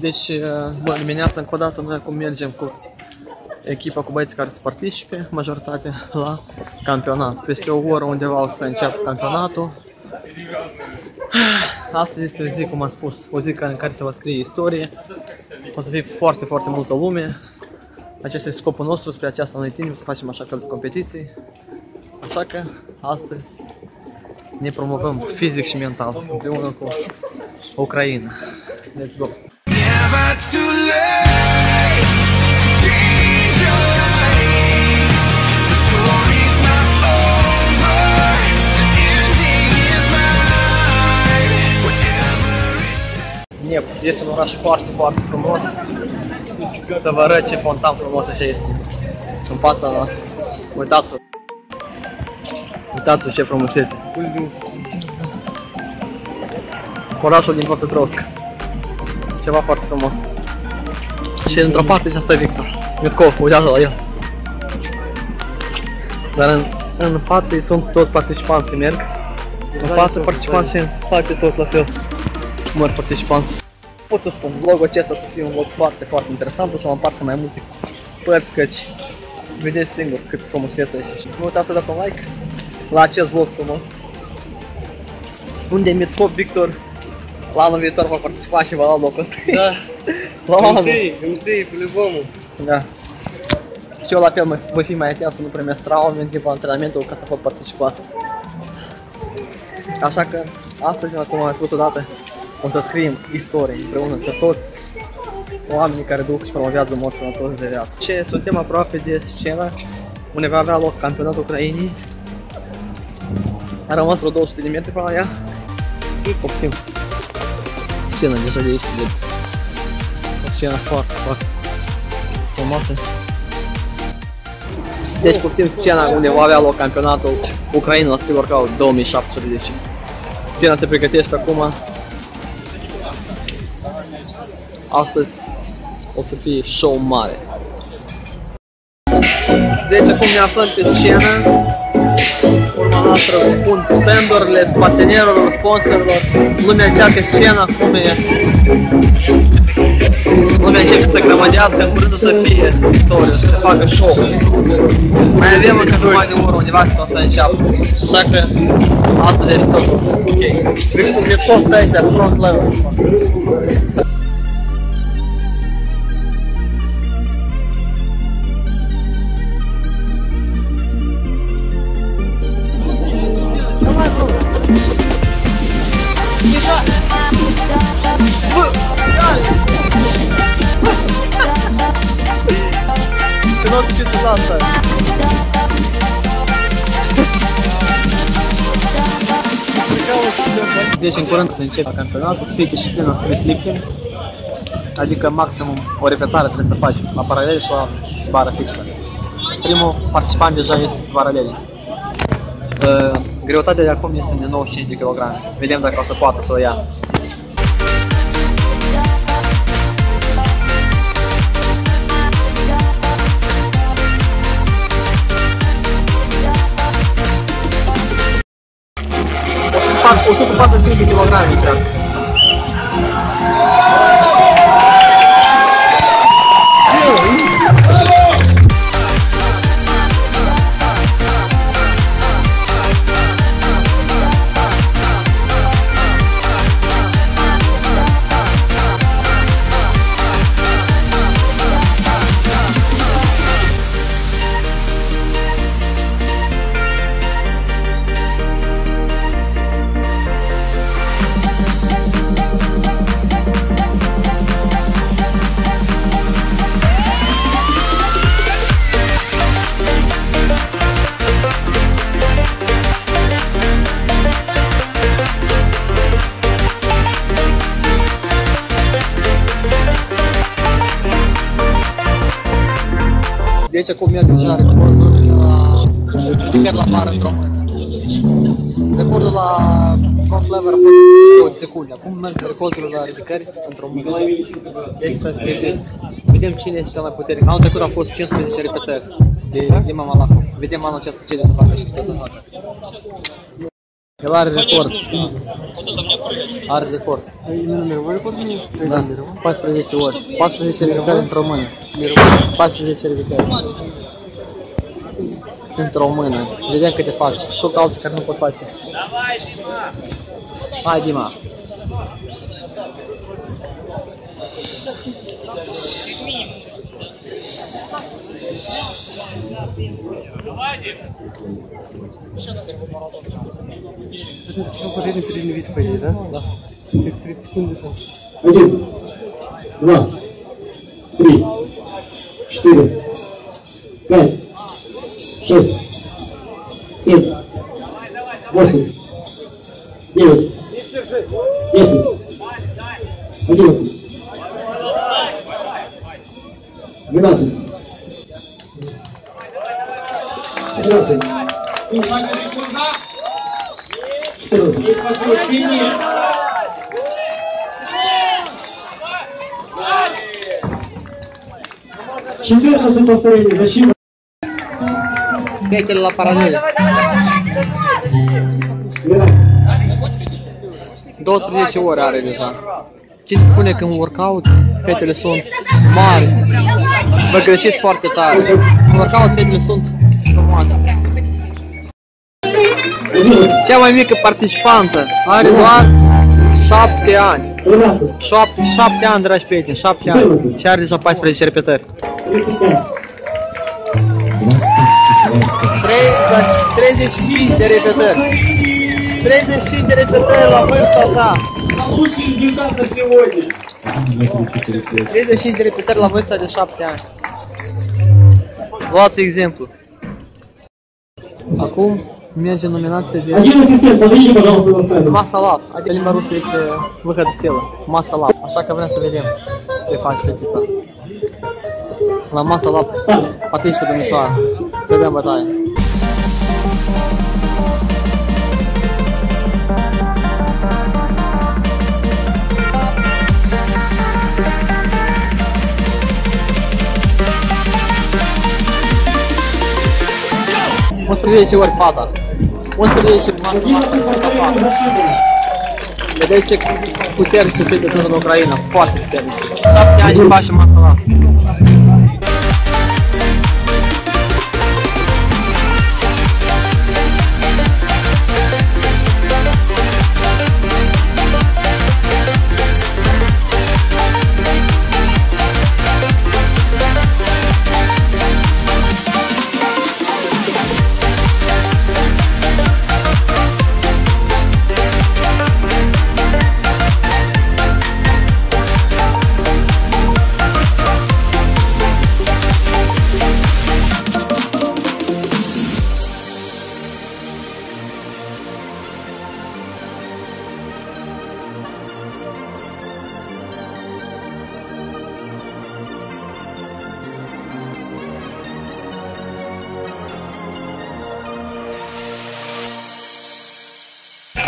Deci, uh, bună dimineața, încă o dată noi acum mergem cu echipa cu băieții care să participe, majoritatea, la campionat. Peste o oră undeva o să înceapă campionatul. Astăzi este o zi, cum am spus, o zi în care se va scrie istorie. O să fie foarte, foarte multă lume. Acesta este scopul nostru, spre aceasta noi tindem să facem așa fel de competiții. Așa că, astăzi, ne promovăm fizic și mental împreună cu Ucraina. Let's go! Dnep este un oraș foarte, foarte frumos. Să vă arăt ce fontan frumos așa este în fața noastră. Uitați-vă! Uitați-vă ce frumusețe! Orașul din Petrovsk. Ceva foarte frumos. Și într-o parte și stă Victor. Mitkov, uitați la el. Dar în, în față sunt toți participanții merg. În față participanți și în spate tot la fel. Mări participanți. Pot să spun, vlogul acesta să fie un vlog foarte, foarte interesant, o să mă împart în mai multe părți, căci vedeți singur cât frumusețe și și nu uitați să dați un like la acest vlog frumos. Unde Mitkov Victor la anul viitor va participa și va lua locul Da. la anul. Întâi, întâi, pe Da. Și eu la fel voi fi mai atent să nu primesc traume în timpul antrenamentului ca să pot participa. Așa că astăzi, cum am spus odată, o să scriem istorie împreună cu toți oamenii care duc și promovează mod sănătos de viață. Ce suntem aproape de scena unde va avea loc campionatul Ucrainei. A rămas vreo 200 de metri până la ea. Poftim! Scena deja de aici de o scenă foarte, foarte frumoasă. Deci poftim scena unde va avea loc campionatul Ucraina la Street Workout 2017. Scena se pregătește acum. Astăzi o să fie show mare. Deci acum ne aflăm pe scenă. Urma noastră pun standurile, partenerilor, sponsorilor. Lumea încearcă scena, acum e Lumea începe să se grămădească, în curând o să fie istorie, să se facă show. Mai avem încă jumătate de oră undeva și o să înceapă. Așa că asta este totul. Ok. Cred că mi-e Não matou. Deixa. Olha. Você não acredita lá, Deci în curând se începe campionatul, fie că și prin street lifting, adică maximum o repetare trebuie să faci la paralele și la bară fixă. Primul participant deja este pe. Uh, greutatea de acum este de 95 de kg. Vedem dacă o să poată să o ia. fac 145 de kg chiar. Deci acum merg deja recordul la chiar la bară într-o Recordul la front lever a fost 2 secunde. Acum merg recordul la ridicări într-o mână. Deci să vedem, vedem cine este cel mai puternic. Anul trecut a fost 15 repetări de Dima Malahov. Vedem anul acesta ce de să facă și câte o să facă. El are record Arde cort. Nu nevoie, poți să da. 14 ori. 14 ridicări într-o mână. 14 ridicări. Într-o mână. Vedem câte faci. Sunt alții care nu pot face. Hai, Dima! Что полезный передний вид, по идее, да? Da. Как 30 секунд там. Один, два, три, четыре, пять, шесть, семь, восемь, девять, десять, одиннадцать, двенадцать, тринадцать, четырнадцать, четырнадцать повторений. Защита. Fetele la paralele. 12. 12 ore are deja. Cine spune că în workout fetele sunt mari? Vă greșiți foarte tare. În workout fetele sunt frumoase. Cea mai mică participantă are doar 7 ani. 7, 7 ani, dragi prieteni, 7 ani. Și are deja 14 repetări. 35. 35 de repetări. 35 de repetări la vârsta sa. Лучший результат на сегодня. 35 de repetări la vârsta de 7 ani. Luați exemplu. Acum merge nominația de Один ассистент, подойди, пожалуйста, на сцену. Masa Lab. Adică limba rusă este văhădăselă. Masa Lab. Așa că vrem să vedem ce faci fetița. La Masa Lab participă domnișoară. Să vedem bătaie. 11 ori fata. 11 ori Vedeți ce puternic se de în Ucraina, foarte puternic. 7 ani și pași m-a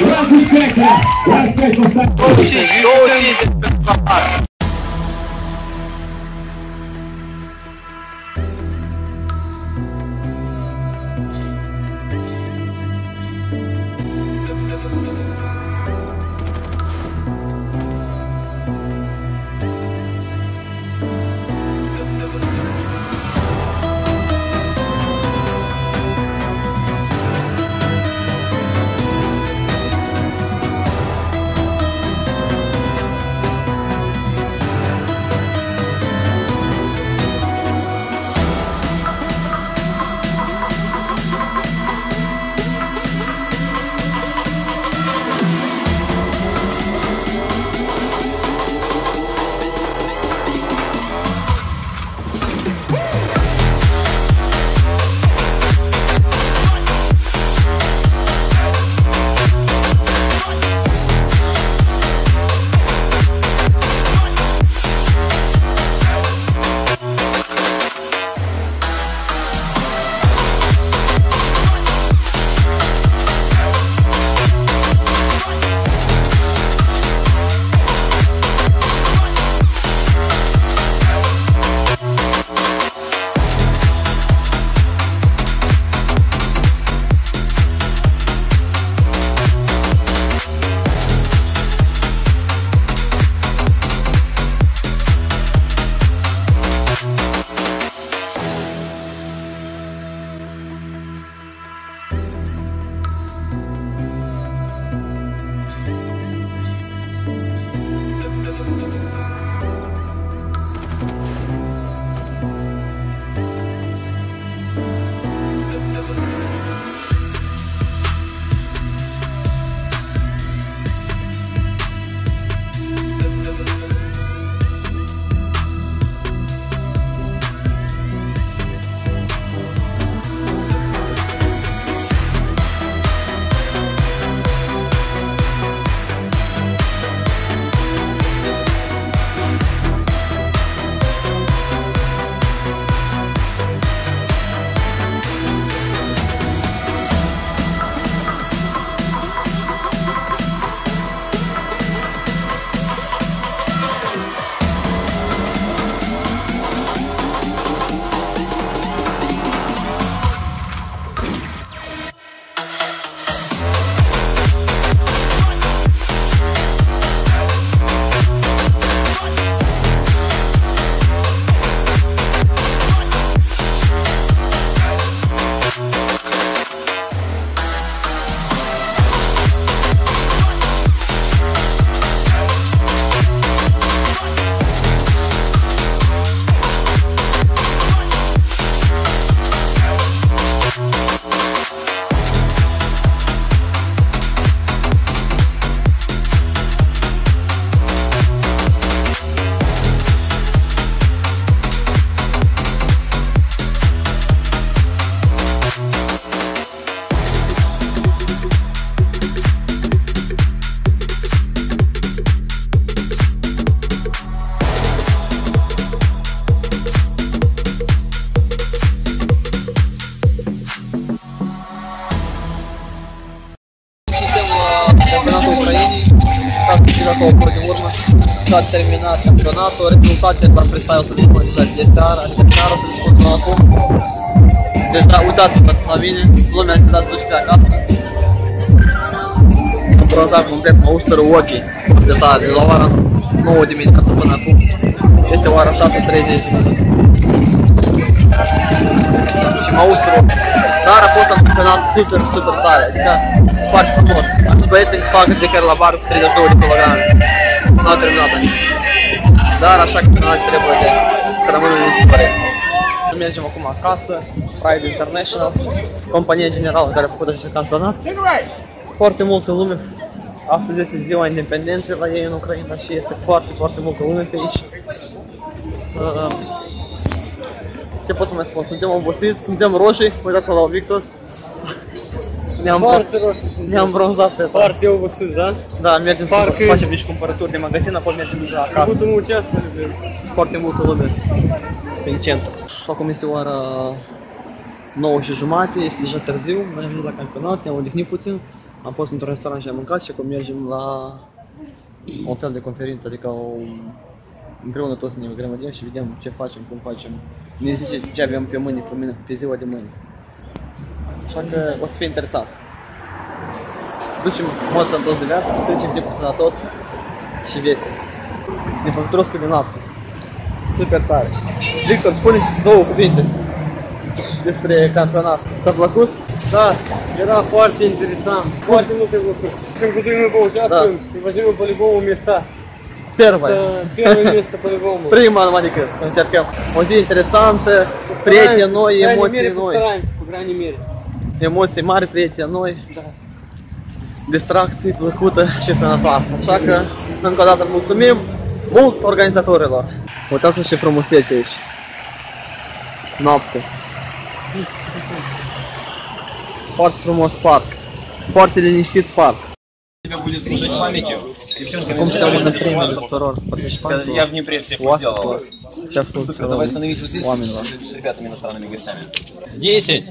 Razem z Grecja! Raz z Grecja! etapă de urmă s-a terminat campionatul, rezultatele la freestyle o să dispun deja exact de seara, adică seara o să dispun până acum. Deci da, uitați-vă la mine, lumea se dați duci pe acasă. Am bronzat complet, mă uștără ochii de tare, de la ora 9 dimineața până acum. Este ora 7.30 de minute mă ustură ochii. Dar a fost un campionat super, super tare, adică foarte frumos. Și băieții fac de care la bar cu 32 de kilograme. Nu a terminat încă. Dar așa că noi trebuie de să rămânem în istorie. Mergem acum acasă, Pride International, compania generală care a făcut acest campionat. Foarte multă lume. Astăzi este ziua independenței la ei în Ucraina și este foarte, foarte multă lume pe aici. Uh, ce pot să mai spun? Suntem obosiți, suntem roșii, uitați la Victor. Ne-am, Foarte roșii sunt. ne-am bronzat pe tot. Foarte obosiți, da? Da, mergem să Parcă- facem niște cumpărături de magazin, apoi mergem deja Am acasă. avut un ceasul de Foarte multă lume prin centru. Acum este ora 9 și jumate, este deja târziu, noi am venit la campionat, ne-am odihnit puțin, am fost într-un restaurant și am mâncat și acum mergem la un fel de conferință, adică o, împreună toți ne grămădim și vedem ce facem, cum facem. Ne zice ce avem pe mâine, pe, mâine, pe ziua de mâine. Așa că o să fie interesant. Ducem mod sănătos de viață, trecem timpul sănătos și vesel. Ne făcăturoscă din noapte. Super tare. Victor, spune două cuvinte despre campionat. Ți-a plăcut? Da, era foarte интересant. Foarte multe lucruri. Чем куда мы поучаствуем, и возьмем по-любому места. Первое. Это первое место по-любому. Zi interesantă, prieteni noi, По крайней emoții мере, noi. постараемся, по крайней мере. Emoții mari, prieteni noi, Da. distracții plăcută și sănătoasă. Așa că, încă o dată, mulțumim mult organizatorilor. Uitați ce frumusețe aici. Noapte. Foarte frumos parc. Foarte liniștit parc тебе будет служить памятью. Девчонки, Каком самом? Я в Днепре всех делала. Супер, давай становись вот здесь с, с ребятами иностранными гостями. Десять,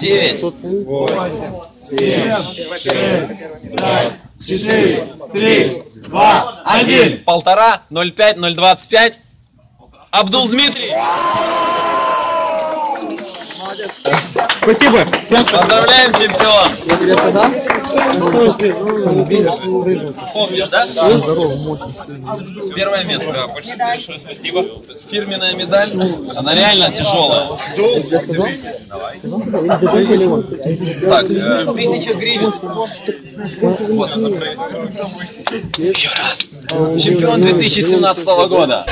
девять, восемь, семь, шесть, пять, четыре, три, два, один. Полтора, ноль пять, ноль двадцать пять. Абдул Дмитрий. Спасибо. Поздравляем чемпион. Интересно, да? Здорово, мощно. Первое место. большое спасибо. Фирменная медаль. Она реально тяжелая. Так, э, тысяча гривен. Вот она. Еще раз. Чемпион 2017 года.